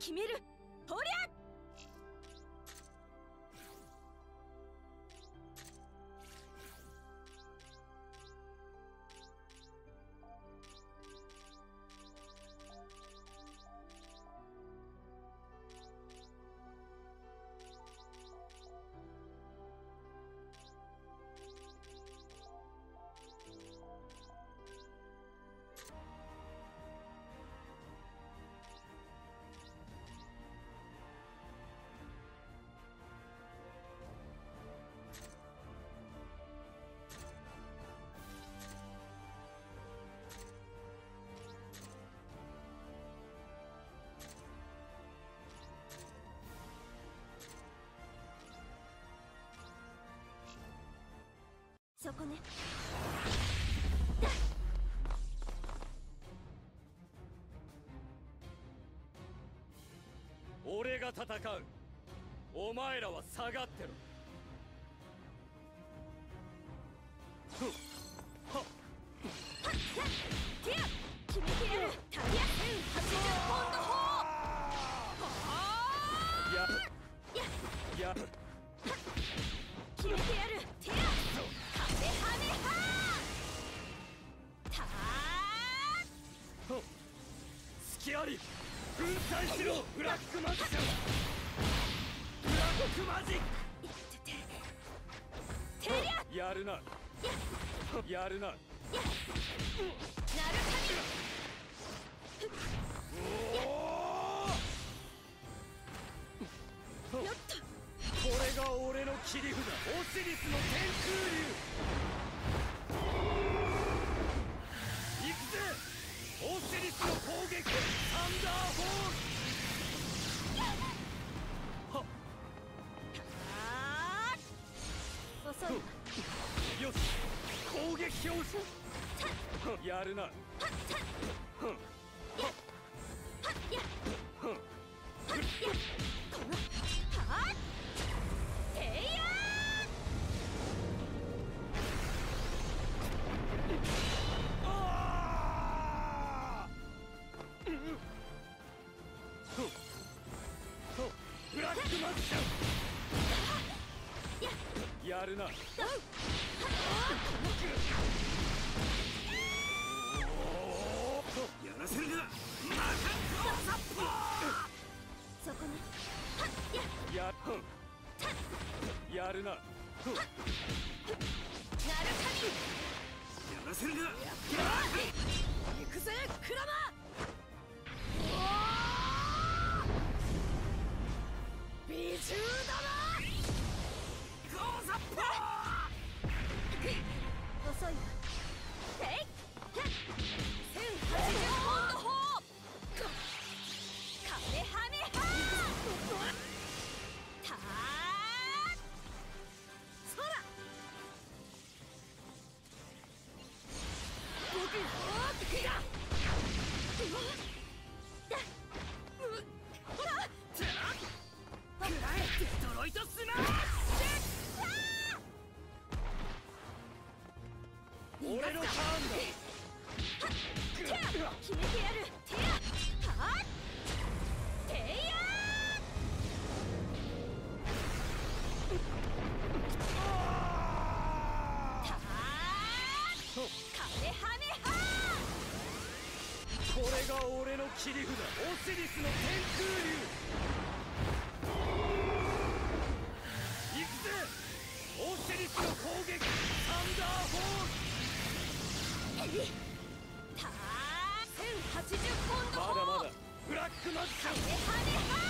決める。そこね。俺が戦う。お前らは下がってろ。ふっ。はっ。隙あり粉砕しろブラックマジシャンブラックマジッーテリアクやるな。やるな。な。るこかよっとれが俺の切り札オシリスの天空竜行くぜセリスの攻撃サンダーボールはっあー遅いよし攻撃表示。やるな。はっやるな。やらせるな。またそこねはっややふんやるななるかやらせるな。カメハメハこれが俺の切り札オシリスの天空竜行くぜオシリスの攻撃サンダーボールたー1080ポンドまだまだブラックマジシャンカメハメ